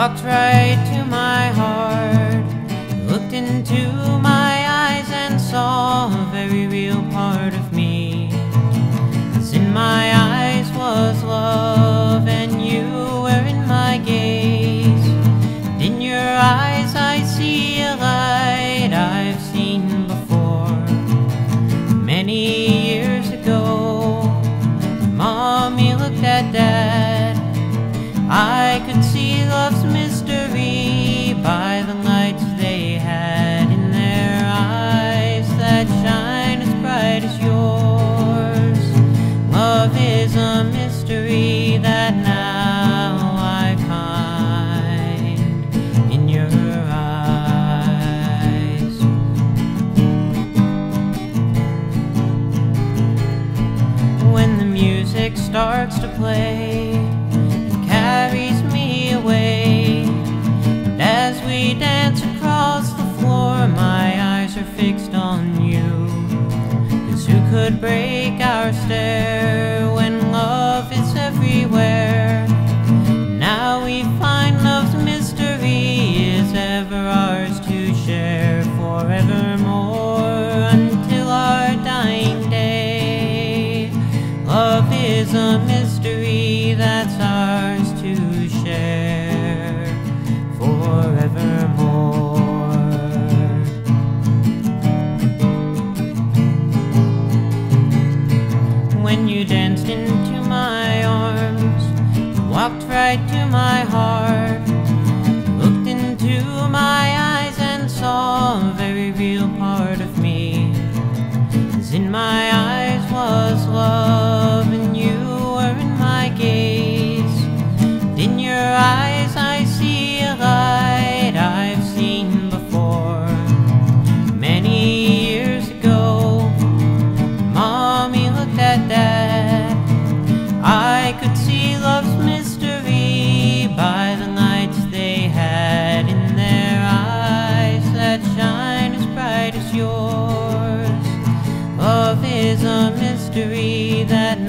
walked right to my heart, looked into my eyes and saw a very real part of me. 'Cause in my eyes was love, and you were in my gaze. And in your eyes I see a light I've seen before. Many years ago, mommy looked at dad. I could see mystery by the lights they had in their eyes that shine as bright as yours. Love is a mystery that now I find in your eyes. When the music starts to play could break our stare when love is everywhere? Now we find love's mystery is ever ours to share forevermore until our dying day. Love is a mystery right to my heart, looked into my eyes and saw a very real part of me. 'Cause in my eyes was love, and you were in my gaze. And in your eyes a mystery that